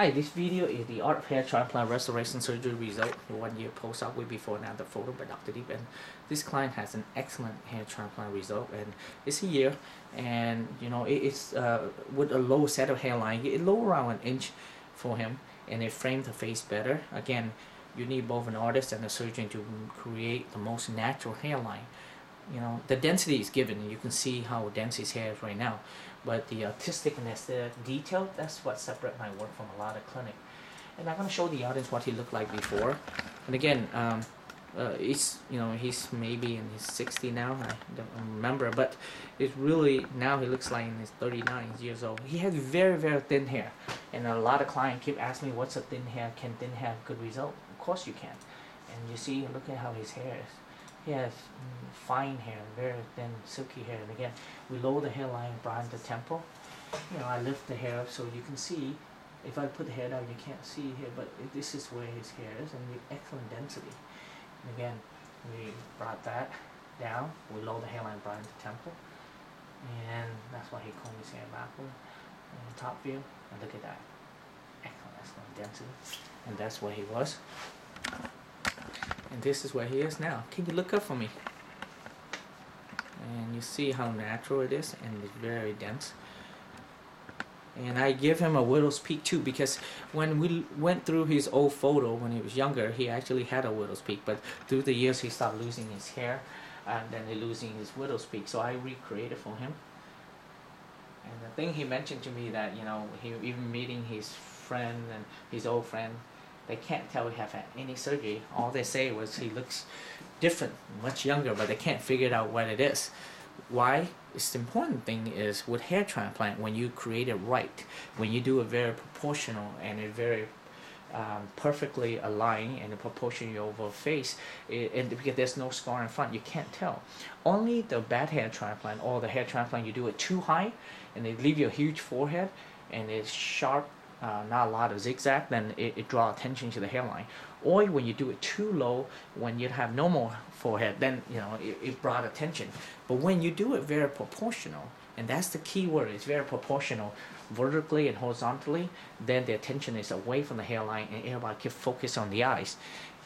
Hi, this video is the Art of Hair Transplant Restoration Surgery result, one year post-op with before and after photo by Dr. Diep. And this client has an excellent hair transplant result, and it's a year, and you know it's uh, with a low set of hairline, it low around an inch for him, and it framed the face better. Again, you need both an artist and a surgeon to create the most natural hairline you know the density is given you can see how dense his hair is right now but the artistic and aesthetic detail that's what separate my work from a lot of clinic. And i'm going to show the audience what he looked like before. And again um, uh, it's you know he's maybe in his 60 now i don't remember but it's really now he looks like he's 39 years old. He has very very thin hair. And a lot of clients keep asking me what's a thin hair? Can thin hair have good result? Of course you can. And you see look at how his hair is he has fine hair, very thin, silky hair. And again, we lower the hairline, broaden the temple. You know, I lift the hair up so you can see. If I put the hair down, you can't see here, but this is where his hair is, and with excellent density. And again, we brought that down. We lower the hairline, broaden the temple, and that's why he combed his hair backward. And top view, and look at that, excellent, excellent density, and that's where he was. And this is where he is now. Can you look up for me? And you see how natural it is and it's very dense. And I give him a widow's peak too because when we went through his old photo when he was younger, he actually had a widow's peak. But through the years, he started losing his hair and then he losing his widow's peak. So I recreated for him. And the thing he mentioned to me that, you know, he even meeting his friend and his old friend they can't tell we have had any surgery. All they say was he looks different, much younger, but they can't figure out what it is. Why? It's the important thing is with hair transplant, when you create it right, when you do it very proportional and it very um, perfectly aligned and proportion your overall face, it, and because there's no scar in front, you can't tell. Only the bad hair transplant or the hair transplant you do it too high, and they leave you a huge forehead, and it's sharp uh, not a lot of zigzag, then it, it draw attention to the hairline. Or when you do it too low, when you have no more forehead, then you know it, it brought attention. But when you do it very proportional, and that's the key word, it's very proportional, vertically and horizontally, then the attention is away from the hairline and everybody can focus on the eyes.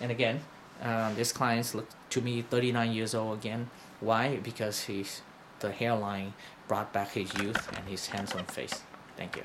And again, um, this client look to me 39 years old again. Why? Because he's the hairline brought back his youth and his handsome face. Thank you.